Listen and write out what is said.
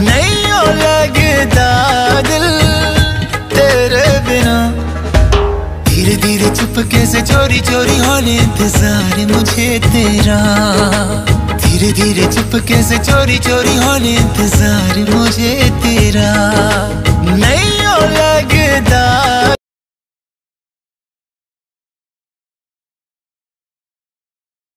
नहीं दिल तेरे बिना। धीरे धीरे चुपके से चोरी चोरी होने इंतज़ार मुझे तेरा। धीरे धीरे चुपके से चोरी चोरी होने इंतज़ार मुझे तेरा।